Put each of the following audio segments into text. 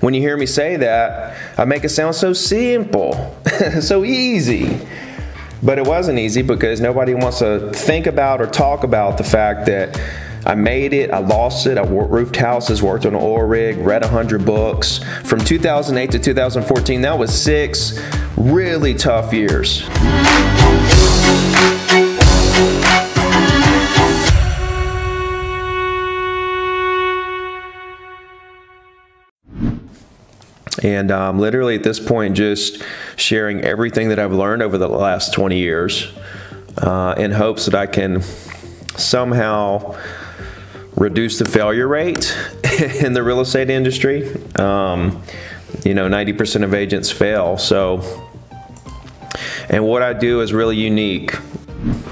when you hear me say that, I make it sound so simple, so easy. But it wasn't easy because nobody wants to think about or talk about the fact that I made it, I lost it, I roofed houses, worked on an oil rig, read 100 books. From 2008 to 2014, that was six really tough years. And um, literally at this point, just sharing everything that I've learned over the last 20 years uh, in hopes that I can somehow reduce the failure rate in the real estate industry. Um, you know, 90% of agents fail. So, and what I do is really unique.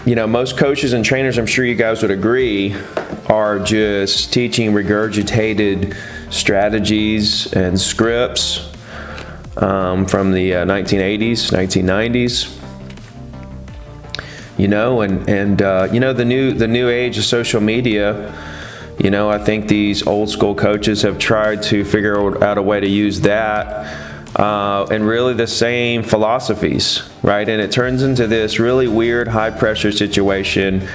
You know, most coaches and trainers, I'm sure you guys would agree, are just teaching regurgitated strategies and scripts um, from the uh, 1980s, 1990s. You know, and and uh, you know the new the new age of social media you know, I think these old school coaches have tried to figure out a way to use that uh, and really the same philosophies, right? And it turns into this really weird high pressure situation.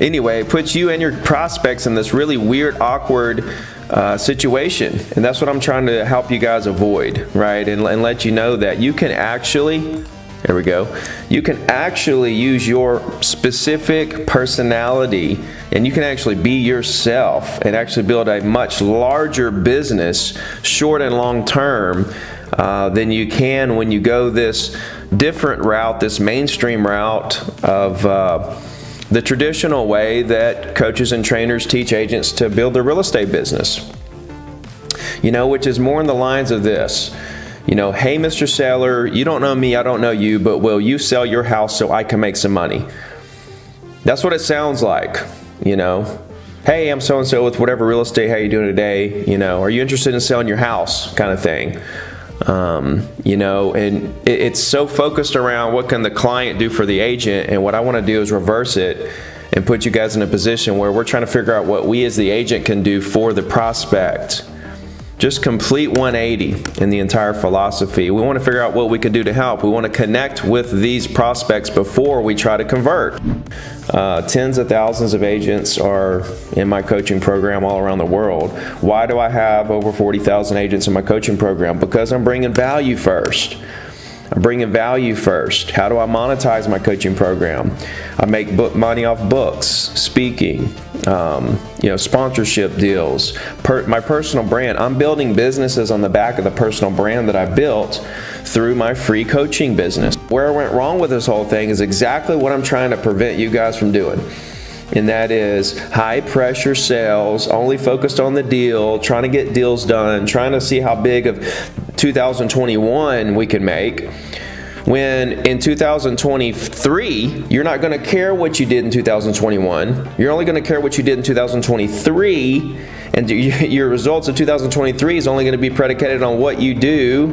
Anyway, it puts you and your prospects in this really weird, awkward uh, situation. And that's what I'm trying to help you guys avoid, right? And, and let you know that you can actually there we go. You can actually use your specific personality and you can actually be yourself and actually build a much larger business, short and long term, uh, than you can when you go this different route, this mainstream route of. Uh, the traditional way that coaches and trainers teach agents to build their real estate business. You know, which is more in the lines of this you know, hey, Mr. Seller, you don't know me, I don't know you, but will you sell your house so I can make some money? That's what it sounds like, you know. Hey, I'm so and so with whatever real estate. How you doing today? You know, are you interested in selling your house? Kind of thing. Um, you know, and it, it's so focused around what can the client do for the agent, and what I want to do is reverse it and put you guys in a position where we're trying to figure out what we as the agent can do for the prospect just complete 180 in the entire philosophy. We want to figure out what we can do to help. We want to connect with these prospects before we try to convert. Uh, tens of thousands of agents are in my coaching program all around the world. Why do I have over 40,000 agents in my coaching program? Because I'm bringing value first. I'm bringing value first. How do I monetize my coaching program? I make book money off books, speaking, um, you know, sponsorship deals, per, my personal brand. I'm building businesses on the back of the personal brand that I built through my free coaching business. Where I went wrong with this whole thing is exactly what I'm trying to prevent you guys from doing and that is high pressure sales, only focused on the deal, trying to get deals done, trying to see how big of 2021 we can make. When in 2023, you're not going to care what you did in 2021. You're only going to care what you did in 2023, and your results of 2023 is only going to be predicated on what you do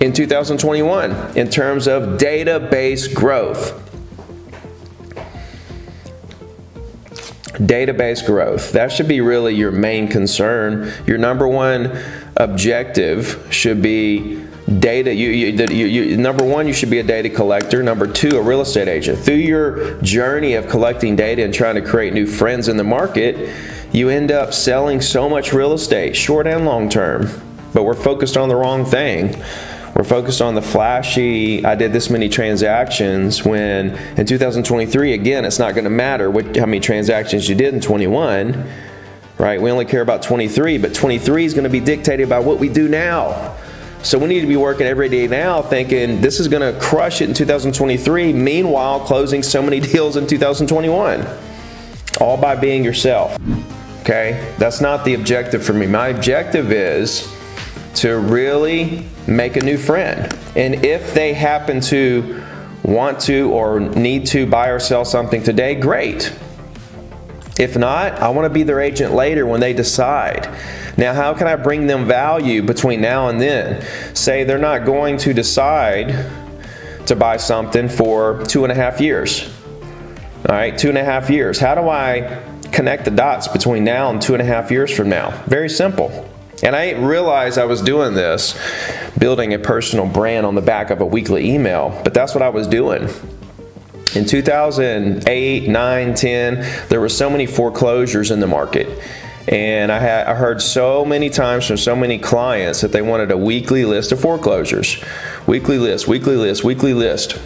in 2021 in terms of database growth. Database growth. That should be really your main concern. Your number one objective should be data. You, you, you, you, number one, you should be a data collector. Number two, a real estate agent. Through your journey of collecting data and trying to create new friends in the market, you end up selling so much real estate, short and long term. But we're focused on the wrong thing. We're focused on the flashy, I did this many transactions when in 2023, again, it's not going to matter what, how many transactions you did in 21, right? We only care about 23, but 23 is going to be dictated by what we do now. So we need to be working every day now thinking this is going to crush it in 2023, meanwhile, closing so many deals in 2021. All by being yourself. Okay? That's not the objective for me. My objective is to really make a new friend. And if they happen to want to or need to buy or sell something today, great. If not, I want to be their agent later when they decide. Now, how can I bring them value between now and then? Say they're not going to decide to buy something for two and a half years. All right, two and a half years. How do I connect the dots between now and two and a half years from now? Very simple. And I didn't realize I was doing this, building a personal brand on the back of a weekly email, but that's what I was doing. In 2008, 9, 10, there were so many foreclosures in the market. And I, had, I heard so many times from so many clients that they wanted a weekly list of foreclosures. Weekly list, weekly list, weekly list.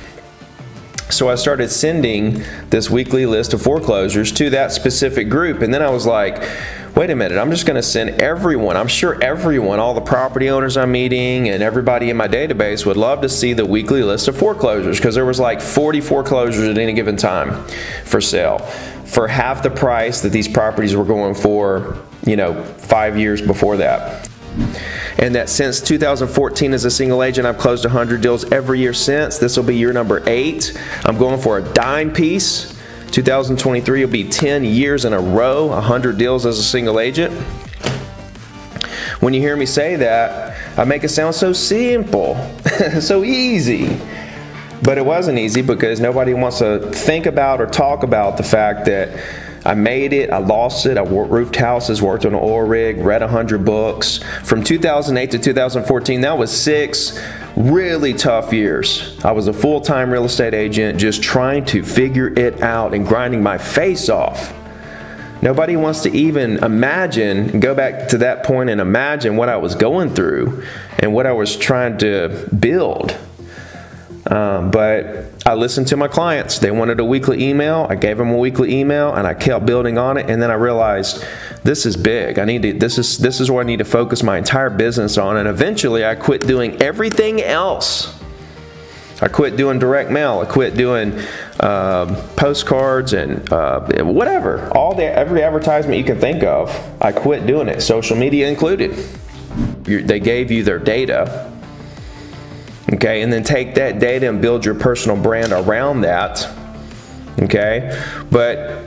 So I started sending this weekly list of foreclosures to that specific group. And then I was like, wait a minute, I'm just going to send everyone, I'm sure everyone, all the property owners I'm meeting and everybody in my database would love to see the weekly list of foreclosures because there was like 40 foreclosures at any given time for sale for half the price that these properties were going for, you know, five years before that. And that since 2014 as a single agent, I've closed 100 deals every year since. This will be year number eight. I'm going for a dime piece 2023 will be 10 years in a row, 100 deals as a single agent. When you hear me say that, I make it sound so simple, so easy. But it wasn't easy because nobody wants to think about or talk about the fact that I made it, I lost it, I roofed houses, worked on an oil rig, read 100 books. From 2008 to 2014, that was six really tough years. I was a full time real estate agent just trying to figure it out and grinding my face off. Nobody wants to even imagine, go back to that point and imagine what I was going through and what I was trying to build. Um, but I listened to my clients. They wanted a weekly email. I gave them a weekly email and I kept building on it. And then I realized this is big. I need to, this is, this is what I need to focus my entire business on. And eventually I quit doing everything else. I quit doing direct mail. I quit doing uh, postcards and uh, whatever. All the every advertisement you can think of, I quit doing it. Social media included. they gave you their data okay and then take that data and build your personal brand around that. Okay but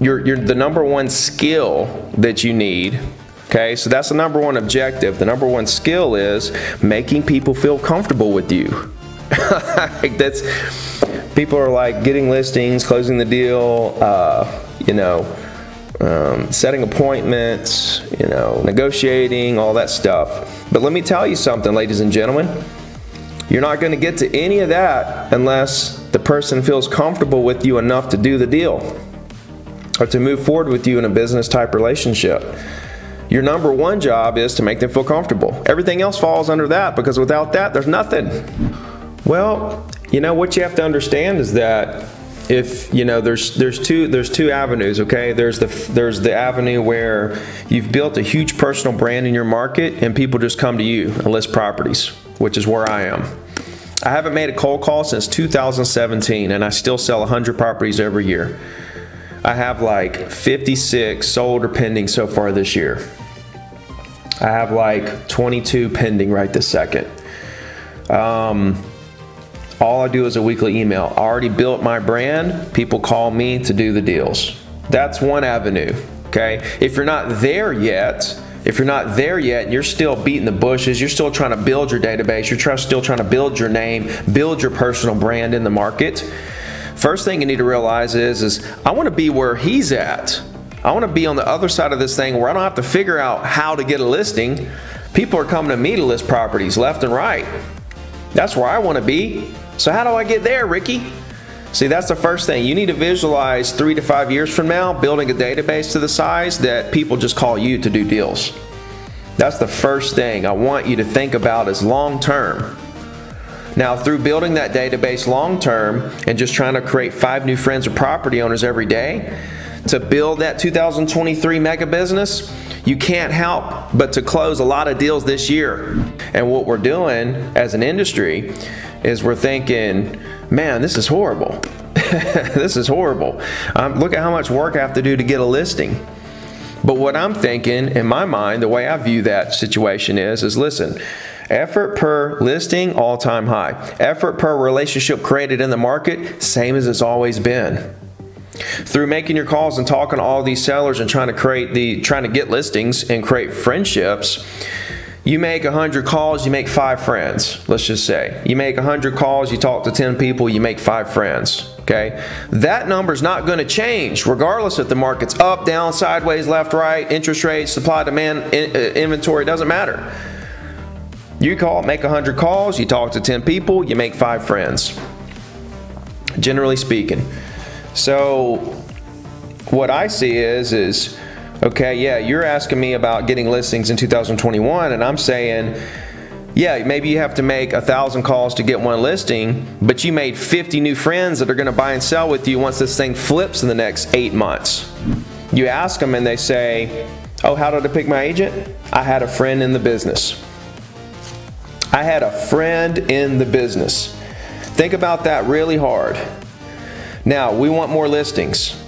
you're, you're the number one skill that you need okay so that's the number one objective. The number one skill is making people feel comfortable with you. That's people are like getting listings closing the deal uh, you know um, setting appointments, you know, negotiating, all that stuff. But let me tell you something, ladies and gentlemen. You're not going to get to any of that unless the person feels comfortable with you enough to do the deal or to move forward with you in a business type relationship. Your number one job is to make them feel comfortable. Everything else falls under that because without that, there's nothing. Well, you know what you have to understand is that if you know there's there's two there's two avenues okay? There's the there's the avenue where you've built a huge personal brand in your market and people just come to you and list properties which is where I am. I haven't made a cold call since 2017 and I still sell 100 properties every year. I have like 56 sold or pending so far this year. I have like 22 pending right this second. Um, all I do is a weekly email. I already built my brand. People call me to do the deals. That's one avenue. Okay. If you're not there yet, if you're not there yet, you're still beating the bushes, you're still trying to build your database, you're still trying to build your name, build your personal brand in the market. First thing you need to realize is, is I want to be where he's at. I want to be on the other side of this thing where I don't have to figure out how to get a listing. People are coming to me to list properties left and right. That's where I want to be. So how do I get there, Ricky? See, that's the first thing. You need to visualize three to five years from now building a database to the size that people just call you to do deals. That's the first thing I want you to think about is long term. Now, through building that database long term and just trying to create five new friends or property owners every day to build that 2023 mega business, you can't help but to close a lot of deals this year. And what we're doing as an industry is we're thinking, man, this is horrible. this is horrible. Um, look at how much work I have to do to get a listing. But what I'm thinking in my mind, the way I view that situation is, is listen, effort per listing, all time high. Effort per relationship created in the market, same as it's always been. Through making your calls and talking to all these sellers and trying to create the, trying to get listings and create friendships, you make 100 calls, you make five friends, let's just say. You make 100 calls, you talk to 10 people, you make five friends. Okay? That number is not going to change regardless if the market's up, down, sideways, left, right, interest rates, supply, demand, in, uh, inventory, doesn't matter. You call, make 100 calls, you talk to 10 people, you make five friends. Generally speaking. So, what I see is, is, okay, yeah, you're asking me about getting listings in 2021, and I'm saying, yeah, maybe you have to make a thousand calls to get one listing, but you made 50 new friends that are going to buy and sell with you once this thing flips in the next eight months. You ask them and they say, Oh, how did I pick my agent? I had a friend in the business. I had a friend in the business. Think about that really hard. Now, we want more listings.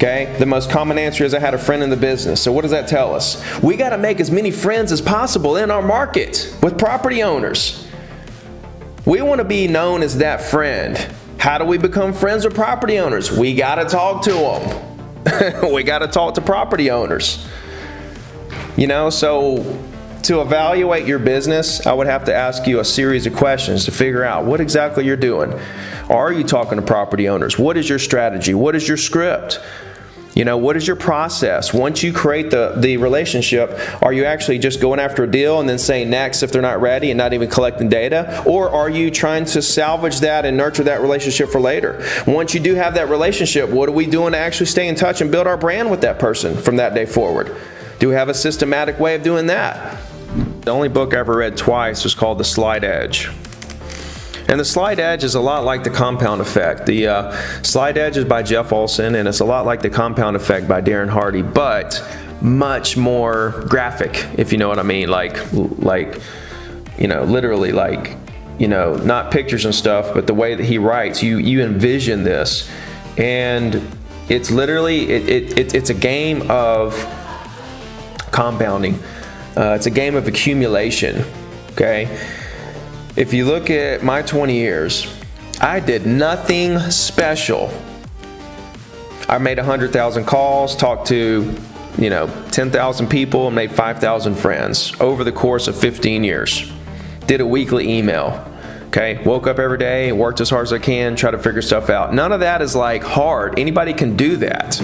Okay? The most common answer is I had a friend in the business. So what does that tell us? We got to make as many friends as possible in our market with property owners. We want to be known as that friend. How do we become friends with property owners? We got to talk to them. we got to talk to property owners. You know, so to evaluate your business, I would have to ask you a series of questions to figure out what exactly you're doing. Are you talking to property owners? What is your strategy? What is your script? You know, what is your process? Once you create the, the relationship, are you actually just going after a deal and then saying next if they're not ready and not even collecting data? Or are you trying to salvage that and nurture that relationship for later? Once you do have that relationship, what are we doing to actually stay in touch and build our brand with that person from that day forward? Do we have a systematic way of doing that? The only book I ever read twice was called The Slight Edge. And the slight edge is a lot like the compound effect. The uh, slight edge is by Jeff Olson, and it's a lot like the compound effect by Darren Hardy, but much more graphic, if you know what I mean. Like, like, you know, literally, like, you know, not pictures and stuff, but the way that he writes, you you envision this, and it's literally it, it, it it's a game of compounding. Uh, it's a game of accumulation. Okay if you look at my 20 years, I did nothing special. I made 100,000 calls, talked to, you know, 10,000 people, and made 5,000 friends over the course of 15 years. Did a weekly email. Okay, woke up every day, worked as hard as I can, try to figure stuff out. None of that is like hard. Anybody can do that.